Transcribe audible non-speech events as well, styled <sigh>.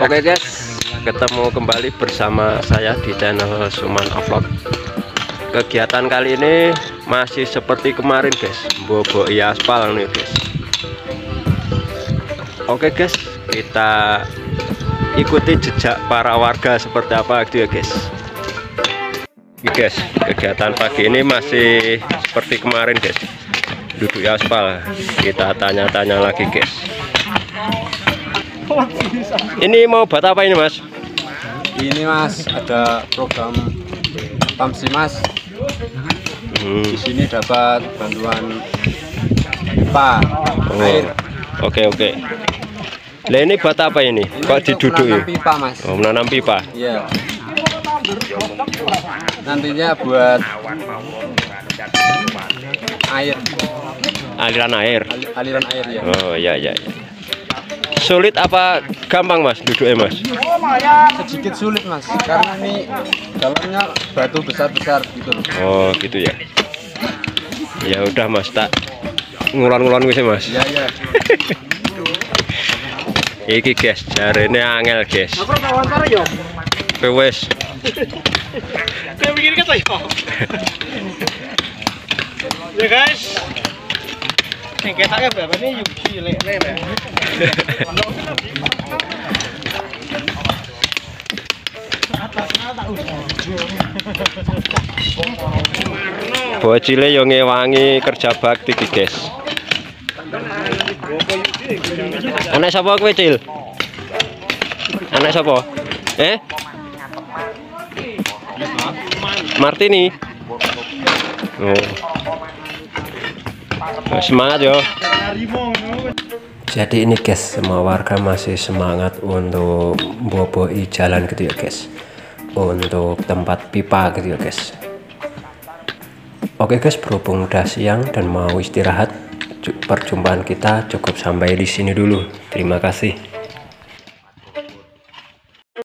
Oke guys, ketemu kembali bersama saya di channel Suman Vlog. Kegiatan kali ini masih seperti kemarin guys, bobo aspal nih guys. Oke guys, kita ikuti jejak para warga seperti apa gitu ya guys. Oke guys, kegiatan pagi ini masih seperti kemarin guys. Duduk aspal, kita tanya-tanya lagi guys. Ini mau buat apa ini mas? Ini mas ada program Pamsi mas. Hmm, Di sini dapat bantuan pipa oh, air. Oke oke. Lah ini buat apa ini? Ini Kok diduduki? menanam pipa mas. Oh, menanam pipa. Iya. Nantinya buat air, Aliran air. al- aliran air ya. Oh iya iya. iya. Sulit apa gampang mas duduknya mas? Sedikit sulit mas, karena ini dalamnya batu besar-besar gitu. Oh gitu ya. Ya udah mas tak ngulon-ngulon gue sih mas. Iya iya. <laughs> Iki guys, jari ini angel guys. Wes. <laughs> Ya guys. Nih? Yuk, cilik, lele. Bocile yo ngewangi kerja bakti iki guys. Anak sapa kowe, Cil? Anak sapa? Eh? Martini. Oh. Oh, Semangat yo. Jadi ini guys, semua warga masih semangat untuk boboi jalan gitu ya guys. Untuk tempat pipa gitu ya guys. Oke guys, berhubung udah siang dan mau istirahat, ju- perjumpaan kita cukup sampai di sini dulu. Terima kasih.